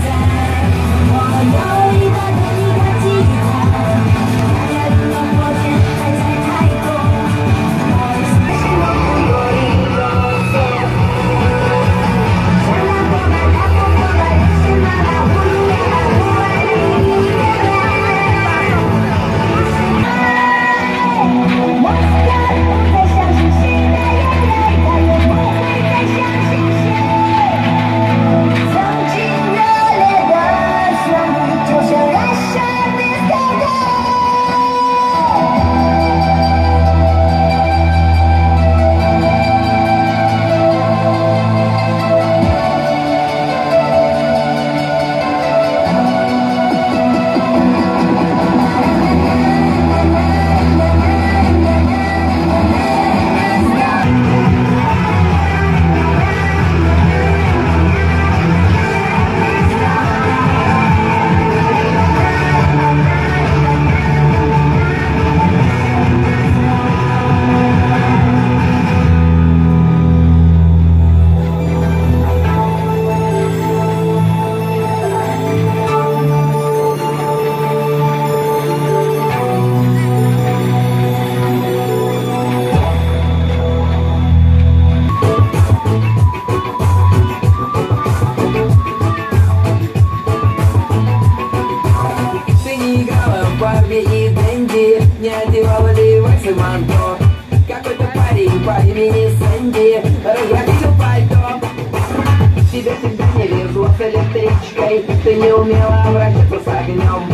Ты Не одевала левайсы манто. Какой-то парень по имени Сэнди Разграбил пальто. Тебя всегда не везло с электричкой Ты не умела обращаться с огнем